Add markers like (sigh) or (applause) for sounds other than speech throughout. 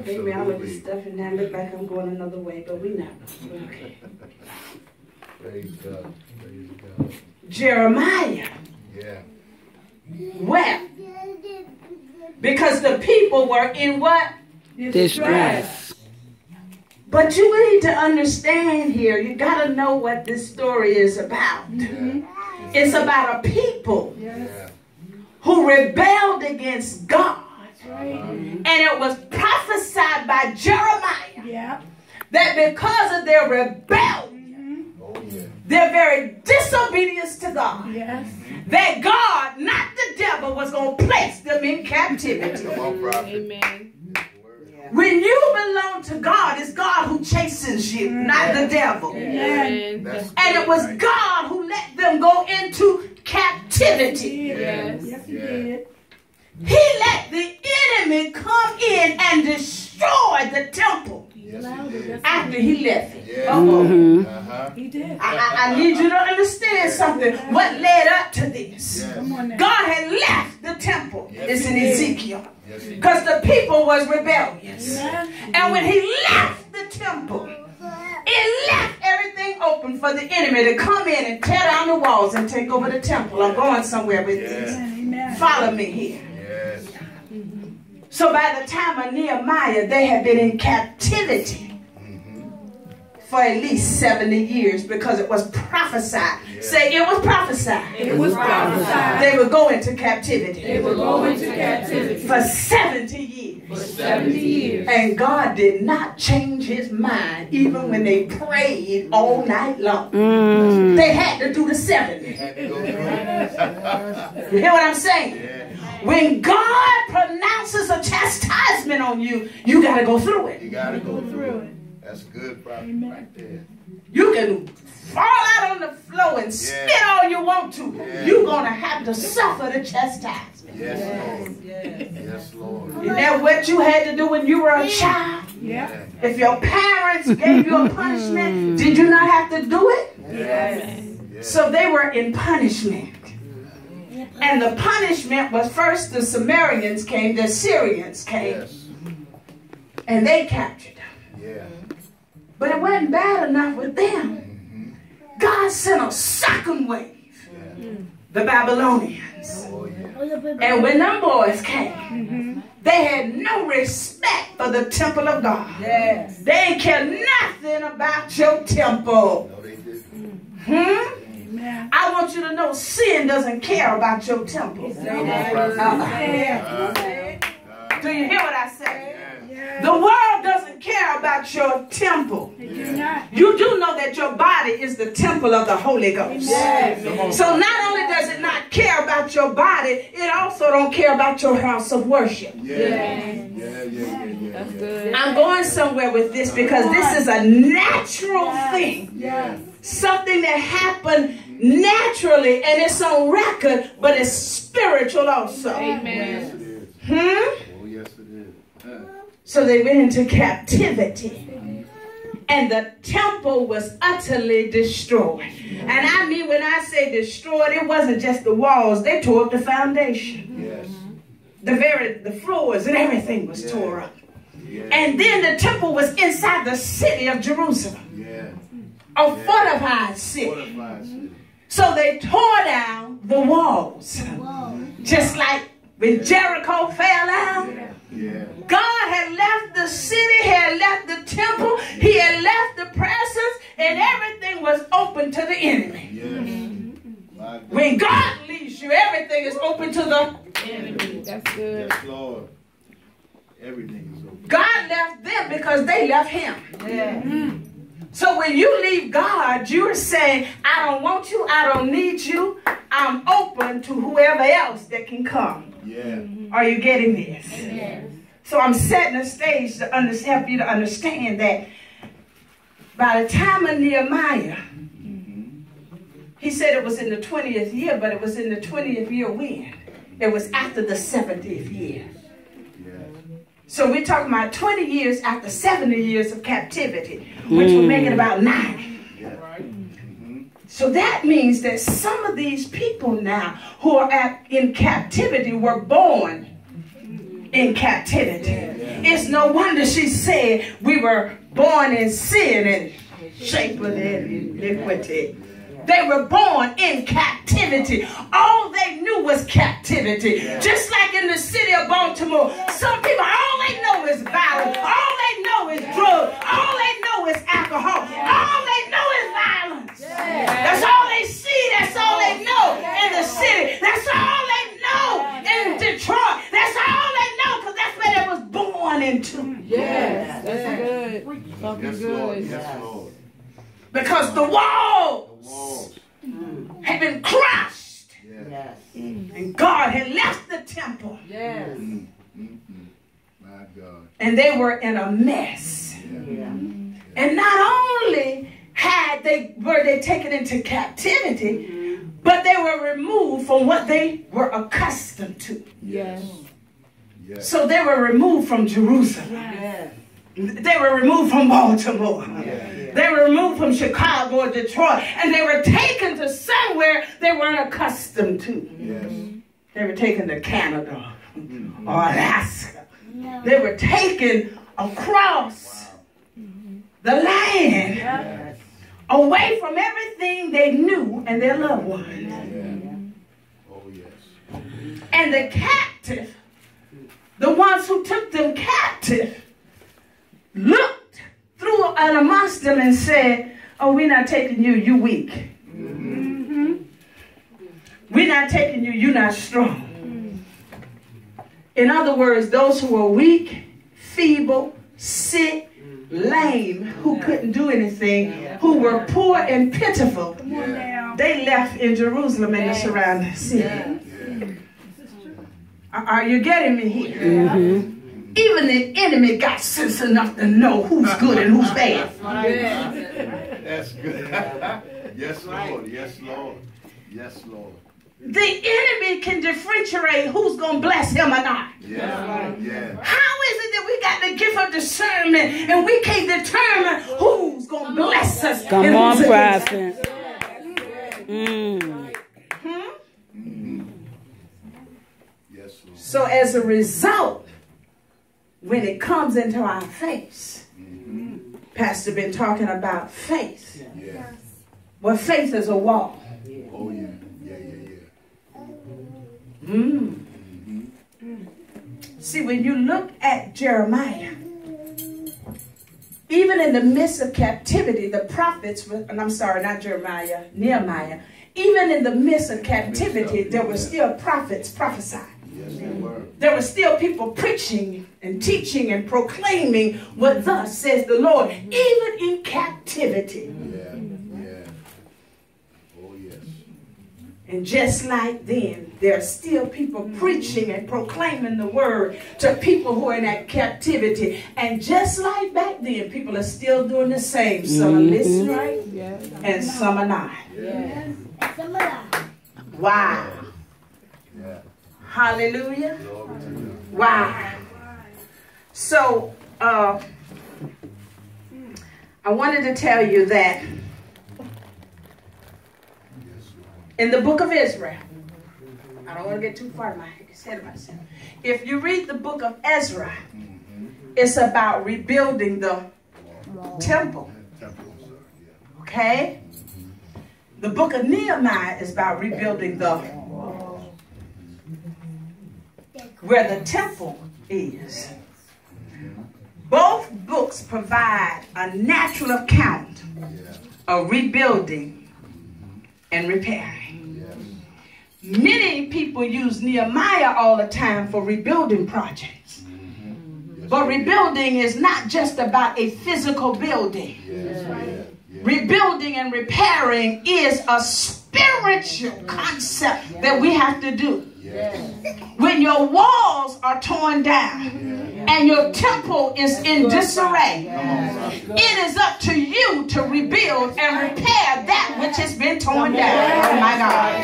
Baby, I look at stuff and I look like I'm going another way, but we not. Okay. Praise God. Praise God. Jeremiah Yeah. wept because the people were in what? Distress. But you need to understand here, you got to know what this story is about. Yeah. Mm-hmm. It's about a people Yeah. who rebelled against God. And it was prophesied by Jeremiah Yeah. that because of their rebellion, Oh, yeah. their very disobedience to God, Yes. that God, not the devil, was going to place them in captivity. On. Amen. When you belong to God, it's God who chases you, not the devil. Amen. That's And it was. God who let them go into captivity. Yes. Yes, he Yeah. Did. He let the enemy come in and destroy the temple Yes, he after he left it. Yeah. Uh-oh. Uh-huh. He did. I, I- I need you to understand something. What led up to this? Yes. Come on now. God had left the temple. Yes, It's in did. Ezekiel. Yes. Because the people was rebellious. Amen. And when he left the temple, it left everything open for the enemy to come in and tear down the walls and take over the temple. I'm going somewhere with this. Amen. Amen. Follow me here. Yes. So by the time of Nehemiah, they had been in captivity for at least 70 years because it was prophesied. Say, it was prophesied. It was prophesied. They would go into captivity They will go into captivity for 70 years. for 70 years. And God did not change his mind even when they prayed all night long. Mm. They had to do the 70. Had to go through it. You hear what I'm saying? Yeah. When God pronounces a chastisement on you, you got to go through it. You gotta go through Through it. it. That's good, prophet, Amen. right there. You can fall out on the floor and spit all you want to. Yeah. You're going to have to suffer the chastisement. Yes, Lord. Yes, Lord. Isn't that what you had to do when you were a child? Yeah. If your parents gave you a (laughs) mm. punishment, did you not have to do it? Yes. Yes. So they were in punishment. And the punishment was first the Sumerians came, the Syrians came, Yes. and they captured them. Yeah. But it wasn't bad enough with them. God sent a second wave, Yeah. the Babylonians. Oh, yeah. And when them boys came, they had no respect for the temple of God. Yes. They didn't care nothing about your temple. No, they didn't. Hmm? Amen. I want you to know sin doesn't care about your temple. Come on, prophet. Uh-uh. Uh, Do you hear what I say? yeah. The world doesn't care about your temple. They. You do know that your body is the temple of the Holy Ghost. Come. So not only does it not care about your body, it also don't care about your house of worship. I'm going somewhere with this because this is a natural thing. Yeah. Something that happened naturally and it's on record, but it's spiritual also. Amen. Hmm? Oh, yes, it is. So they went into captivity. And the temple was utterly destroyed. And I mean, when I say destroyed, it wasn't just the walls, they tore up the foundation. yes. The very the floors and everything was Yeah. tore up. Yeah. And then the temple was inside the city of Jerusalem, yeah. A Yeah. fortified city. Fortified mm-hmm. city. So they tore down the walls. Just like when Jericho fell out. Yeah. Yeah. God had left the city, he had left the temple, he had left the presence, and everything was open to the enemy. Yes. Mm-hmm. My God. When God leaves you, everything is open to the Enemy. That's good. Yes, Lord. Everything is open. God left them because they left him. Mm-hmm. So when you leave God, you're saying, I don't want you, I don't need you, I'm open to whoever else that can come. Yeah. Mm-hmm. Are you getting this? So I'm setting the stage to under, help you to understand that by the time of Nehemiah, mm-hmm. he said it was in the 20th year, but it was in the 20th year when? It was after the 70th year. Yeah. So we're talking about 20 years after 70 years of captivity, which will make it mm. about 90. Yeah. Mm-hmm. So that means that some of these people now who are at, in captivity were born in captivity. It's no no wonder she said we were born in sin and shaped in iniquity. They were born in captivity. All they knew was captivity. Just like in the city of Baltimore, some people, all they know is violence. All they know is drugs. All they know is alcohol. All they know is violence. That's all they see. That's all they know in the city. That's all they know in Detroit. That's all they know because that's where they was born into. Yes. That's good. Something Yes, Lord. good. Yes, Lord. Because the wall The walls. had been crushed. Yes. Yes. And God had left the temple. Yes. Mm, mm, mm. My God. And they were in a mess. Yeah. And not only had they were they taken into captivity, but they were removed from what they were accustomed to. Yes. Yes. So they were removed from Jerusalem. Yes. They were removed from Baltimore. Yeah. They were removed from Chicago or Detroit. And they were taken to somewhere they weren't accustomed to. Yes. They were taken to Canada Mm. or Alaska. They were taken across the land Yes. away from everything they knew and their loved ones. Yeah. Oh, yes. And the captive, the ones who took them captive, looked through and amongst them and said, Oh, we're not taking you, you weak. We're not taking you, you're not strong. In other words, those who were weak, feeble, sick, lame, who couldn't do anything, who were poor and pitiful, they left in Jerusalem and the surrounding city. Are are you getting me here? Mm-hmm. Even the enemy got sense enough to know who's good and who's bad. That's good. (laughs) yes, Lord. Yes, Lord. Yes, Lord. The enemy can differentiate who's going to bless him or not. Yeah. Yeah. How is it that we got the gift of discernment and we can't determine who's going to bless us? Come and on, who's against us? Mm. Yes, Lord. So as a result, when it comes into our face, Pastor been talking about faith. Yeah. Well, faith is a wall. Oh, yeah. Yeah, yeah, yeah. Mm. See, when you look at Jeremiah, even in the midst of captivity, the prophets, were, and I'm sorry, not Jeremiah, Nehemiah, even in the midst of captivity, there were still prophets prophesying. Yes, they were. There were still people preaching and teaching and proclaiming what thus says the Lord, even in captivity. Yeah. Yeah. Oh, yes. And just like then, there are still people preaching and proclaiming the word to people who are in that captivity. And just like back then, people are still doing the same. Some are mm-hmm. listening right Yes. and some are not. Yeah. Wow. Hallelujah. Wow. So, uh, I wanted to tell you that in the book of Israel, I don't want to get too far in my head of myself. If you read the book of Ezra, it's about rebuilding the temple. Temple, sir. Yeah. Okay? The book of Nehemiah is about rebuilding the where the temple is. Both books provide a natural account of rebuilding and repairing. Many people use Nehemiah all the time for rebuilding projects. But rebuilding is not just about a physical building. Rebuilding and repairing is a spiritual concept that we have to do. Yes. When your walls are torn down and your temple is in disarray, Come on, sir. it is up to you to rebuild and repair that which has been torn down. Oh my God.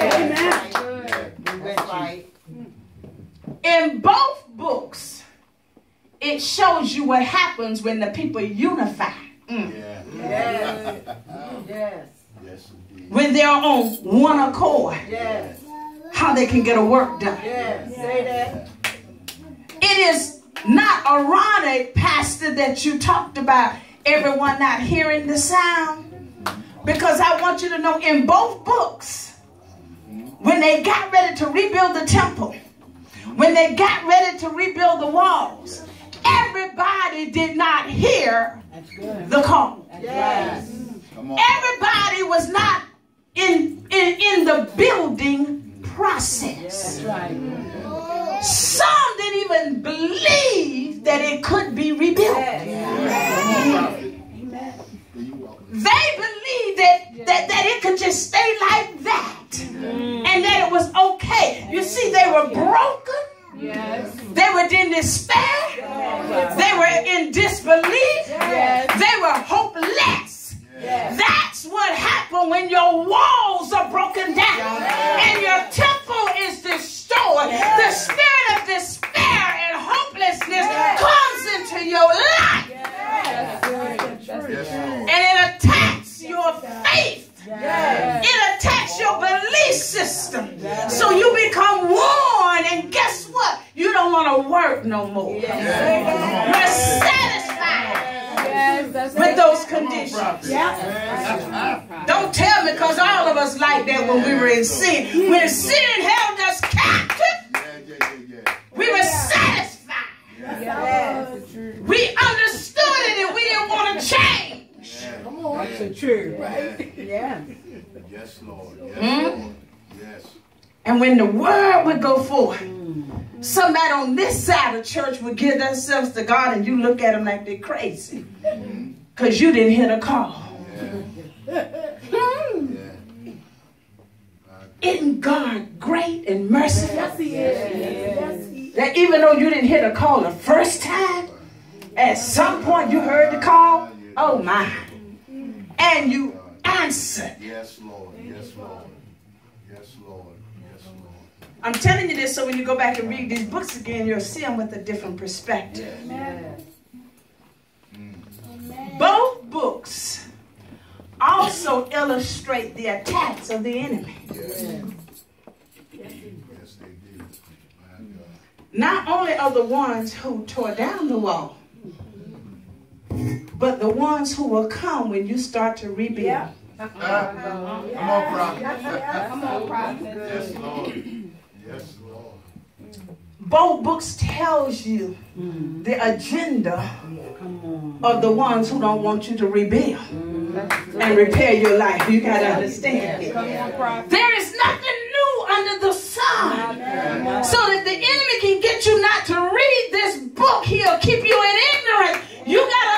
In both books, it shows you what happens when the people unify. Mm. Yeah. Yes. Yes. Yes. When they're on one accord, Yes. How they can get a work done. Yes. Say that. It is not ironic, Pastor, that you talked about everyone not hearing the sound? Because I want you to know in both books, when they got ready to rebuild the temple, when they got ready to rebuild the walls, everybody did not hear the call. Yes. Everybody was not in, in, in the building process. Some didn't even believe that it could be rebuilt. They believed that, that, that it could just stay like that. And that it was okay. You see, they were broken. Yes. They were in despair. They were in disbelief. They were hopeless. That's what happened when your walls are broken down and your temple is destroyed. The spirit of despair and hopelessness comes into your life Yes, Lord. and it attacks your faith. It attacks your belief system. So you become worn, and guess what? You don't want to work no more. You're satisfied Yes, that's with it. those conditions. Don't tell me because all of us like that when we were in sin. When sin held us captive, Yeah, yeah, yeah, yeah. we were satisfied. That's the truth. We understood it and we didn't want to change. That's the truth, right? Yeah. Yes, Lord. Yes, Hmm? Lord. Yes. And when the word would go forth, somebody on this side of church would give themselves to God and you look at them like they're crazy. Because you didn't hear the call. Yeah. Hmm. Yeah. Isn't God great and merciful? Yes, he is. Yes, That even though you didn't hear the call the first time, at some point you heard the call. Oh my. And you answered. Yes, Lord. Yes, Lord. Yes, Lord. Yes, Lord. I'm telling you this so when you go back and read these books again, you'll see them with a different perspective. Mm. Both books also illustrate the attacks of the enemy. Yes. Yes, they do. Not only are the ones who tore down the wall, mm-hmm. but the ones who will come when you start to rebuild. Come on, prophet. Come on, prophet. Yes, Lord. Yes, Lord. Both books tells you the agenda of the ones who don't want you to rebuild and repair your life. You got to understand it. Come on, prophet. There is nothing new under the sun. So that the enemy can get you not to read this book, he'll keep you in ignorance. You got to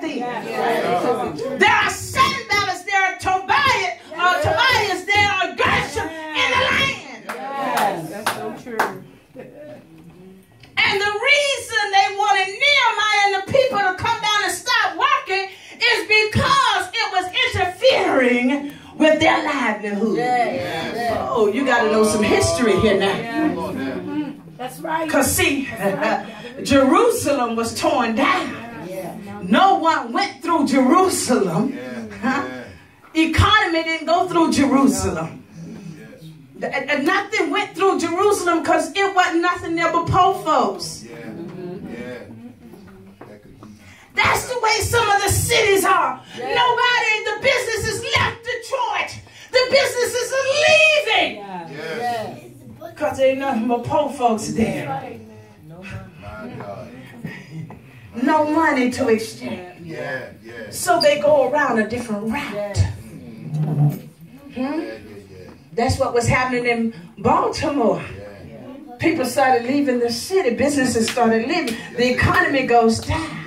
they were back then. There are Sanballats, there are Tobias, uh, Tobias, there are Geshem in the land. Yes, that's so true. And the reason they wanted Nehemiah and the people to come down and stop working is because it was interfering with their livelihood. Oh, you got to know some history here now. That's right. Because, see, (laughs) Jerusalem was torn down. No one went through Jerusalem. Yeah. Huh? Yeah. (laughs) Economy didn't go through Jerusalem. Yes. And- and nothing went through Jerusalem because it wasn't nothing there but poor folks. Yeah. Yeah. That. That's the way some of the cities are. Nobody, in the businesses left Detroit. The businesses are leaving Yes. because there ain't nothing but poor folks there. No money to exchange. Yeah. Yeah. So they go around a different route. Yeah. Hmm? That's what was happening in Baltimore. People started leaving the city. Businesses started leaving. The economy goes down.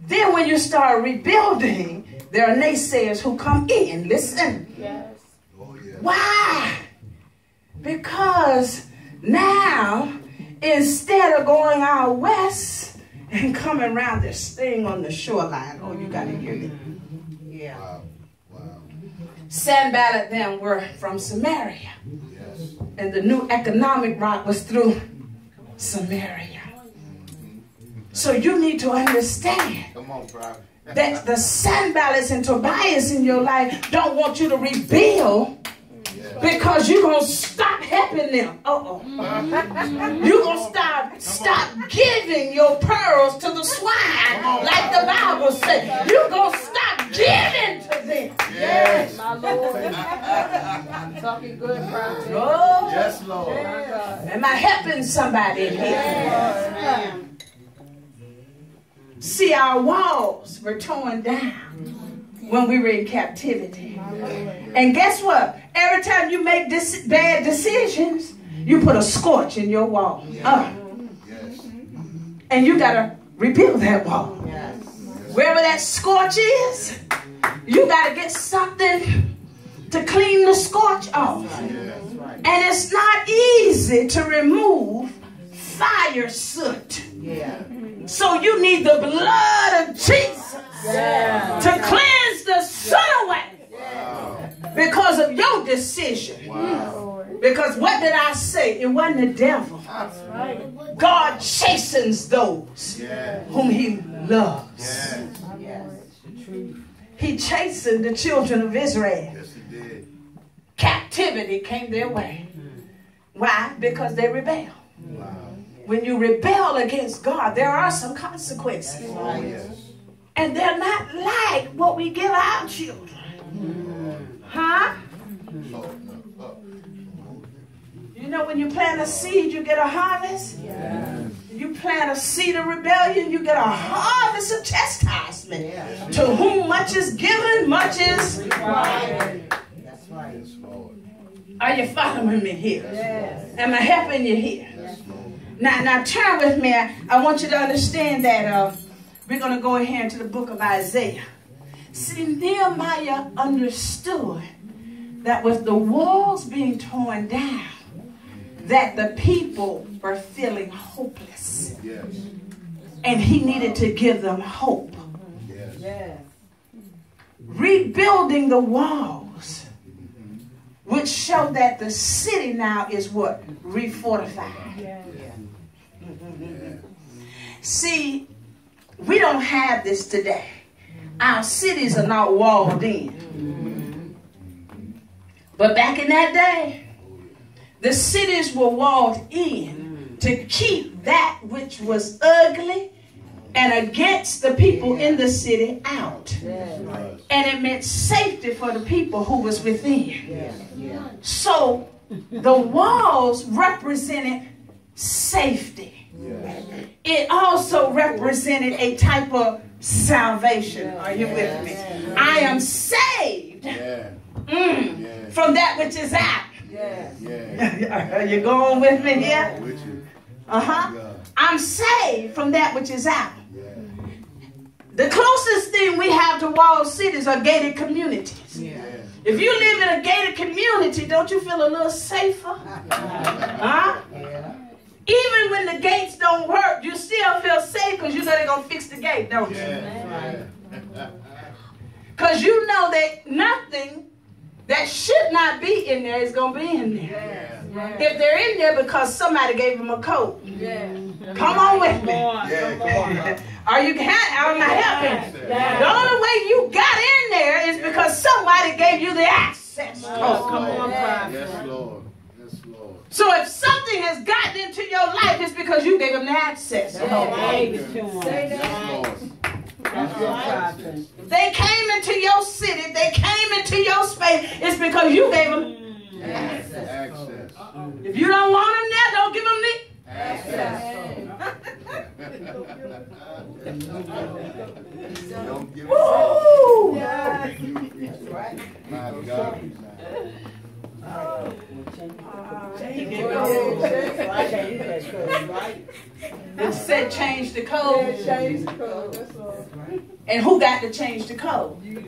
Then when you start rebuilding, there are naysayers who come in. Listen. Yes. Oh. Why? Because now, instead of going out west and coming around this thing on the shoreline, oh, you got to hear me. Yeah. Wow. Wow. Sanballat them were from Samaria, Yes. and the new economic route was through Samaria. So you need to understand Come on, that the Sanballats and Tobias in your life don't want you to rebuild. Because you're going to stop helping them. Uh-oh. Mm-hmm. You're going to stop, stop giving your pearls to the swine, like the Bible says. You're going to stop giving to them. Yes. My Lord. I'm (laughs) talking good, prophet. Oh, Yes, Lord. Am I helping somebody here? Yes. See, our walls were torn down when we were in captivity. And guess what? Every time you make dis- bad decisions, you put a scorch in your wall. Uh, Yes. and you got to rebuild that wall. Yes. Wherever that scorch is, you got to get something to clean the scorch off. Yes. And it's not easy to remove fire soot. Yeah. So you need the blood of Jesus Yeah. to cleanse the soot away Wow. because of your decision. Wow. Because what did I say? It wasn't the devil. God chastens those Yes. whom he loves. Yes. Yes. He chastened the children of Israel. Yes, he did. Captivity came their way. Why? Because they rebel. Wow. When you rebel against God, there are some consequences. Oh, yes. And they're not like what we give our children. Huh? No. You know, when you plant a seed, you get a harvest. You plant a seed of rebellion, you get a harvest of chastisement. To whom much is given, much is. Right. That's right. Are you following me here? Yes. Am I helping you here? Yes, Now, now turn with me. I, I want you to understand that uh, we're going to go ahead into the book of Isaiah. See, Nehemiah understood that with the walls being torn down, that the people were feeling hopeless. Yes. And he needed to give them hope. Yes. Yes. Rebuilding the walls, which show that the city now is what? Refortified. Yes. See, we don't have this today. Our cities are not walled in. But back in that day, the cities were walled in to keep that which was ugly and against the people in the city out. And it meant safety for the people who was within. So the walls represented safety. Yes. It also represented a type of salvation. Are you with me? I am saved Yeah. mm, Yeah. from that which is out. Yes. Yeah. (laughs) Are you going with me here? With you. Uh huh. I'm saved from that which is out. The closest thing we have to walled cities are gated communities. Yeah. If you live in a gated community, don't you feel a little safer? (laughs) Huh? Yeah. Even when the gates don't work, you still feel safe because you know they're going to fix the gate, don't you? Yeah. Because (laughs) you know that nothing that should not be in there is going to be in there. Yeah. If they're in there because somebody gave them a code. Yes. Come on with me. Yeah. Come on. (laughs) Are you ha- am I helping? The only way you got in there is because somebody gave you the access. Oh, come on. Yes, Lord. Yes, Lord. So if something has gotten into your life, it's because you gave them the access. Say that. Lord. They came into your city, they came into your space, it's because you gave them. Access. Access. If you don't want them there, don't give them the. Access. (laughs) don't give it. Woo! My God. It said change the code. And who got to change the code? You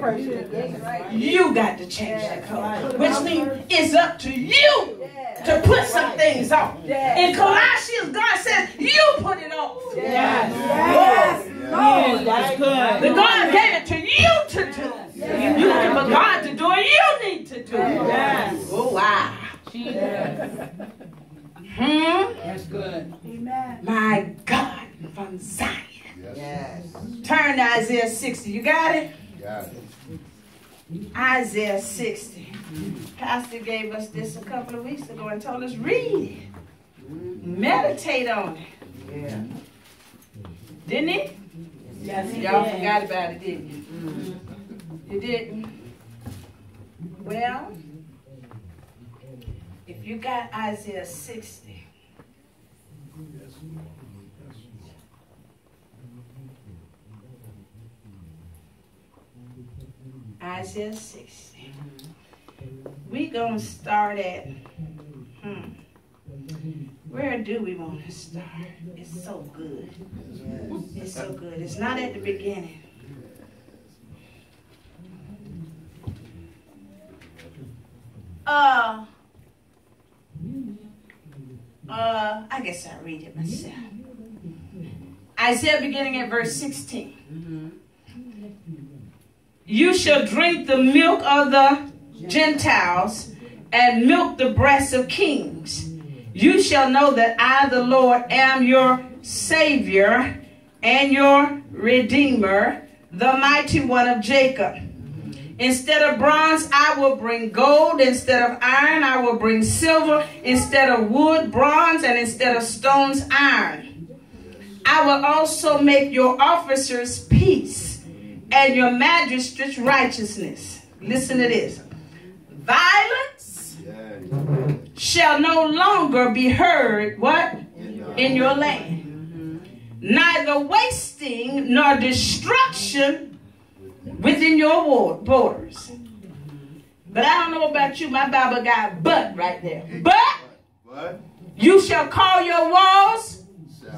got to change the code. Which means it's up to you to put some things on. In Colossians, God says, you put it off. Yes. The God gave it to you to do. You for God to do it, you need to do it. Oh, wow. Hmm? That's good. Amen. My God from Zion. Yes. Yes. Turn to Isaiah 60. You got it? Got it. Isaiah 60. Pastor gave us this a couple of weeks ago and told us read it. Meditate on it. Yeah. Didn't he? Yes, Y'all forgot about it, didn't you? You didn't? Well, if you got Isaiah 60, Isaiah 60. We gonna start at, hmm, where do we want to start? It's so good. It's so good. It's not at the beginning. Uh, uh, I guess I'll read it myself. Isaiah beginning at verse 16. You shall drink the milk of the Gentiles and milk the breasts of kings. You shall know that I, the Lord, am your Savior and your Redeemer, the mighty one of Jacob. Instead of bronze, I will bring gold. Instead of iron, I will bring silver. Instead of wood, bronze. And instead of stones, iron. I will also make your officers peace and your magistrates righteousness. Listen to this. Violence shall no longer be heard, what? In your land. Neither wasting nor destruction within your wa- borders. Mm-hmm. But I don't know about you, my Bible got but right there. But What? you shall call your walls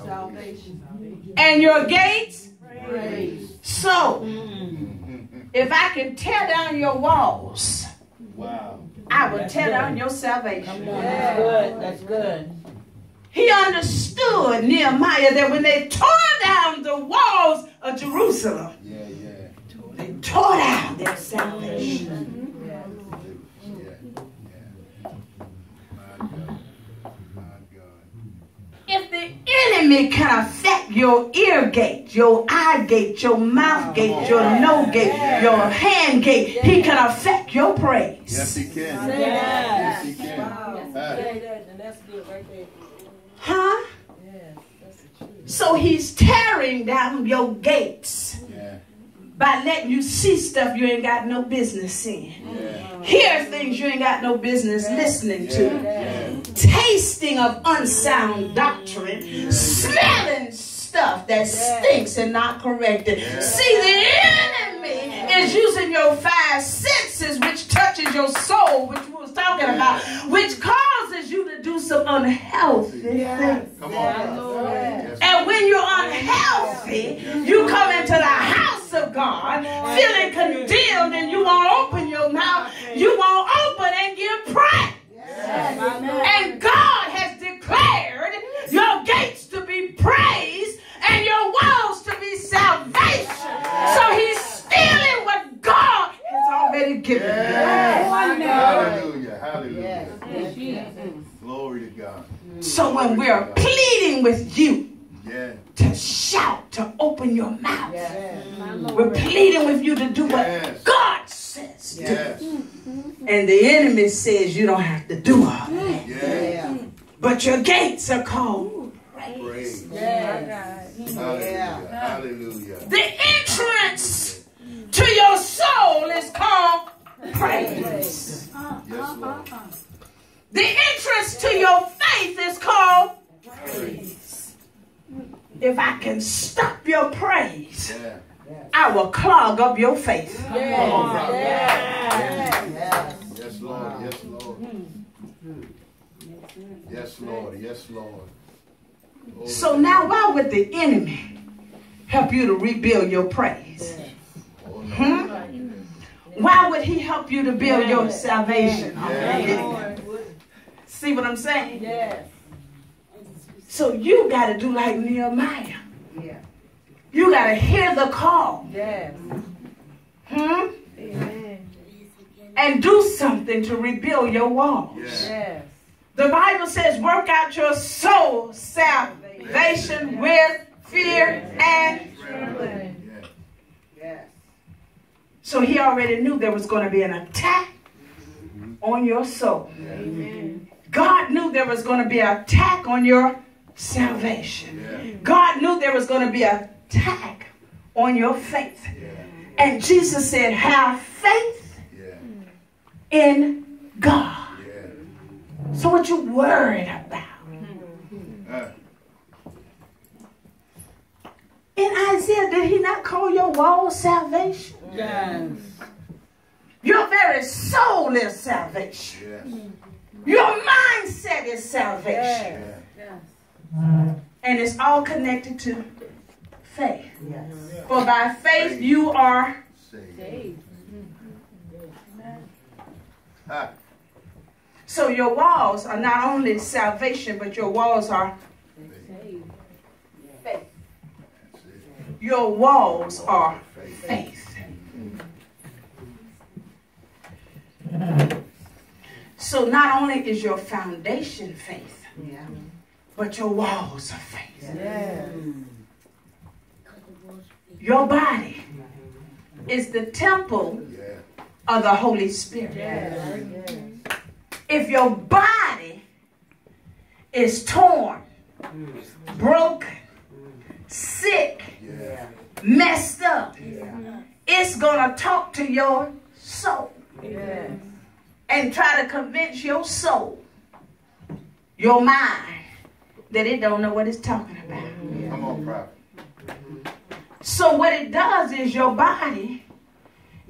Salvation. and your gates. Praise. So, if I can tear down your walls, Wow. I will tear down your salvation. That's good. That's good. He understood Nehemiah that when they tore down the walls of Jerusalem, Yeah, yeah. they tore down their salvation. Yeah, yeah. My God. My God. If the enemy can affect your ear gate, your eye gate, your mouth gate, your nose gate, your hand gate, he can affect your praise. Yes, he can. Yes. Yes, he can. Wow. Say that, that's good right there. Huh? Yes, that's the truth. So he's tearing down your gates Yeah, by letting you see stuff you ain't got no business seeing. yeah. Hear things you ain't got no business listening to. Yeah. tasting of unsound doctrine, smelling stuff that stinks and not corrected. See, the enemy is using your five senses, which touches your soul, which we was talking about, which causes you to do some unhealthy things. Come on. Yes. And when you're unhealthy, you come into the house of God feeling condemned and you won't open your mouth. You won't open and give praise. And God has declared your gates to be praise and your walls to be salvation. So he's stealing what God has already given you. Hallelujah. Hallelujah. Yes. Glory to God. So when we're pleading with you Yeah. To shout, to open your mouth, Yes. we're pleading with you to do what Yes. God says. to. Yes. And the enemy says you don't have to do all that. Yeah. But your gates are called Praise. Yes. Hallelujah. Hallelujah. The entrance to your soul is called praise. Yes, Lord. The entrance to your faith is called praise. If I can stop your praise, Yeah. I will clog up your faith. Come on, brother. Yes. Yes, Lord. Yes, Lord. Yes, Lord. Yes, Lord. Oh, So now, why would the enemy help you to rebuild your praise? oh. Hmm? Why would he help you to build your salvation? Yeah. See what I'm saying? Yes. So you got to do like Nehemiah. Yeah. You got to hear the call. Yes. Hmm? Amen. And do something to rebuild your walls. Yeah. Yes. The Bible says, work out your soul salvation with fear and trembling. Yes. So he already knew there was going to be an attack on your soul. Amen. God knew there was going to be an attack on your salvation. Yeah. God knew there was going to be a attack on your faith. Yeah. And Jesus said, Have faith Yeah. in God. So, what you worried about? Uh, In Isaiah, did he not call your wall salvation? Yes. Your very soul is salvation. yes. Your mindset is salvation. Yeah. Mm-hmm. And it's all connected to faith. Yes. For by faith you are Say. Ha. So your walls are not only salvation, but your walls are faith. That's. Your walls are Faith. faith. So not only is your foundation faith, Yeah. But your walls are faith. Yes. Your body is the temple Yeah. of the Holy Spirit. Yes. If your body is torn, broken, sick, Yeah. messed up, Yeah. it's gonna talk to your soul Yes. and try to convince your soul, your mind, that it don't know what it's talking about. Come on, prophet. So what it does is your body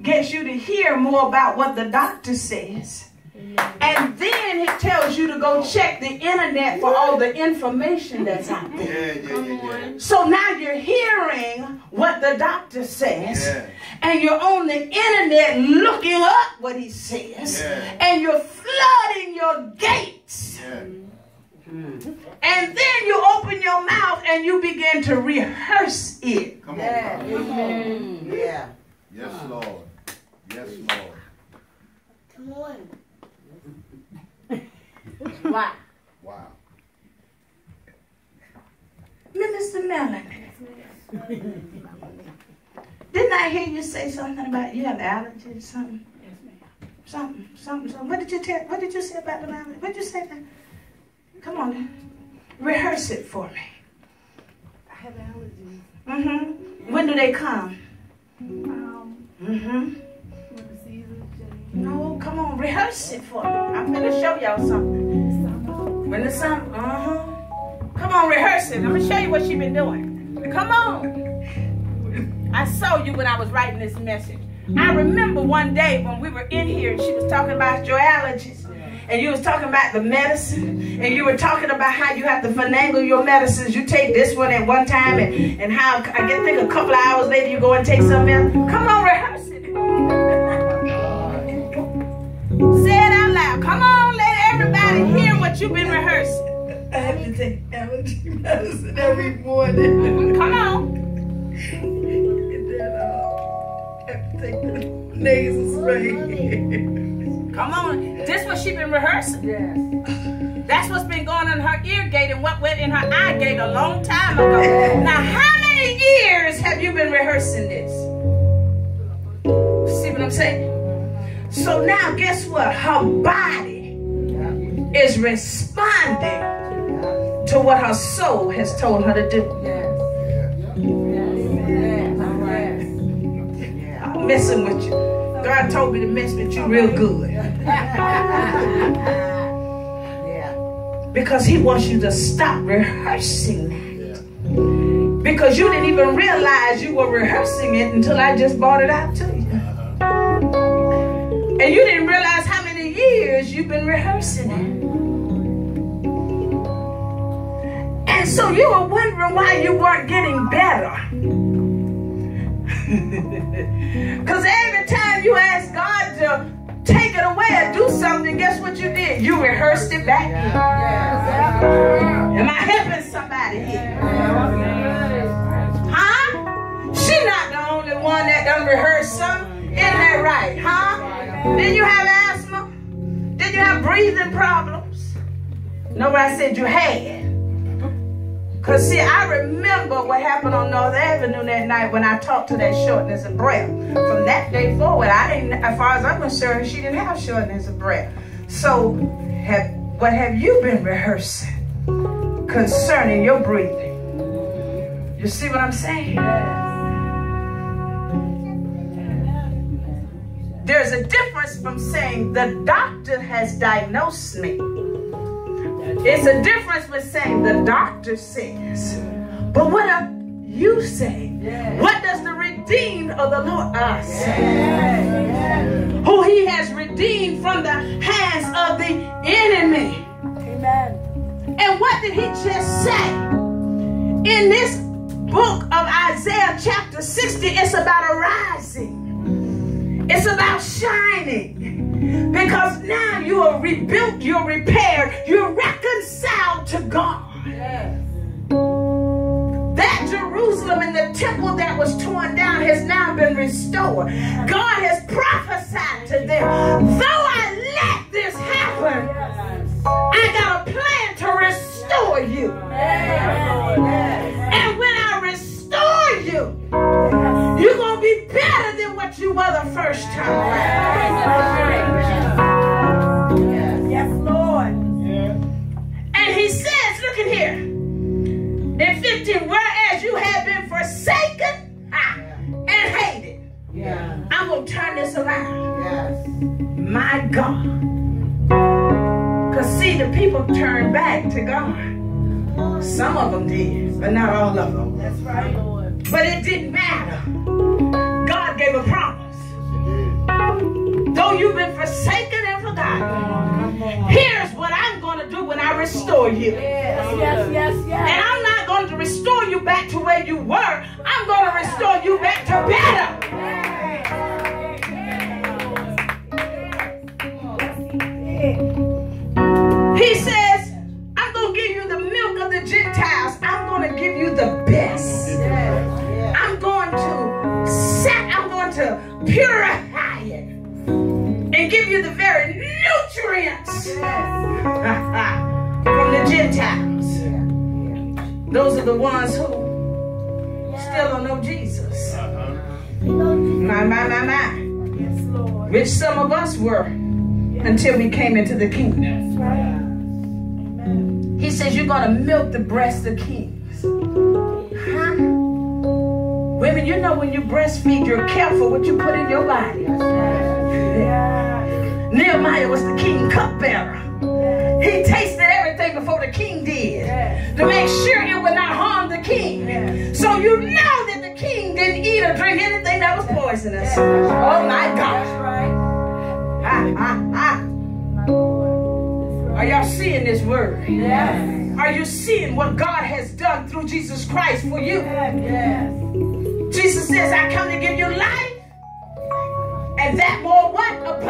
gets you to hear more about what the doctor says. And then it tells you to go check the internet for all the information that's out there. yeah, yeah, yeah. So now you're hearing what the doctor says. Yeah. And you're on the internet looking up what he says. Yeah. And you're flooding your gates. Yeah. And then you open your mouth and you begin to rehearse it. Come on, Yeah. prophet. Amen. Mm-hmm. Yeah. Yes, Lord. Yes, Lord. Come on. wow. Wow. Minister Melanie. Didn't I hear you say something about you have allergies or something? Something, something, something. What did you tell what did you say about the allergies? What did you say about Come on. Rehearse it for me. I have allergies. Mm-hmm. When do they come? Um, Mm-hmm. when the season changes. No, come on, rehearse it for me. I'm gonna show y'all something. Summer. When the sun, uh-huh. Come on, rehearse it. I'm gonna show you what she been doing. Come on. I saw you when I was writing this message. I remember one day when we were in here and she was talking about your allergies. And you was talking about the medicine. And you were talking about how you have to finagle your medicines. You take this one at one time and, and how I get think a couple of hours later you go and take something else. Come on, rehearse it. (laughs) Say it out loud. Come on, let everybody hear what you've been rehearsing. I have to take allergy medicine every morning. Come on. and then uh, I have to take the nasal spray. Come on. This what she been rehearsing. Yes. That's what's been going on in her ear gate and what went in her eye gate a long time ago. Now, how many years have you been rehearsing this? See what I'm saying? So now, guess what? Her body is responding to what her soul has told her to do. Yes. Yes. Yes. I'm messing with you. God told me to mess with you real good (laughs) Yeah. because He wants you to stop rehearsing that. Because you didn't even realize you were rehearsing it until I just brought it out to you. Uh-huh. And you didn't realize how many years you've been rehearsing it. And so you were wondering why you weren't getting better. (laughs) Because time you asked God to take it away or do something, guess what you did? You rehearsed it back. Yes. Am I helping somebody here? Huh? She not the only one that done rehearsed something. Isn't that right? Huh? Did you have asthma? Did you have breathing problems? Nobody said you had. Cause see, I remember what happened on North Avenue that night when I talked to that shortness of breath. From that day forward, I didn't, as far as I'm concerned, she didn't have shortness of breath. So, have, what have you been rehearsing concerning your breathing? You see what I'm saying? There's a difference from saying the doctor has diagnosed me. It's a difference with saying the doctor says. But what are you saying? What does the redeemed of the Lord us say? Who he has redeemed from the hands of the enemy. Amen. And what did he just say? In this book of Isaiah chapter 60, it's about arising. It's about shining. Because now you are rebuilt, you're repaired, you're reconciled to God. That Jerusalem and the temple that was torn down has now been restored. God has prophesied to them. Though I let this happen, I got a plan to restore you. And when I restore you, you're going to be better than what you were the first time. I'm going to turn this around. Yes. My God. Because see, the people turned back to God. Some of them did, but not all of them. That's right. But it didn't matter. God gave a promise. Though you've been forsaken and forgotten, here's what I'm going to do when I restore you. Yes, yes, yes, yes. And. I'm not going to restore you back to where you were. I'm going to restore you back to better. He says, I'm going to give you the milk of the Gentiles. I'm going to give you the best. I'm going to set, I'm going to purify it and give you the very nutrients (laughs) from the Gentiles. Those are the ones who still don't know Jesus. My, my, my, my. Which some of us were until we came into the kingdom. That's right. He says you're going to milk the breast of kings. Huh? Women, you know when you breastfeed, you're careful what you put in your body. Nehemiah was the king cupbearer. He tasted everything before the king did to make sure it would not harm the king. So you know that the king didn't eat or drink anything that was poisonous. Oh my That's right. Ah, ah, ah. Are y'all seeing this word? Yes. Are you seeing what God has done through Jesus Christ for you? Yes. Jesus says, I come to give you life. And that more what?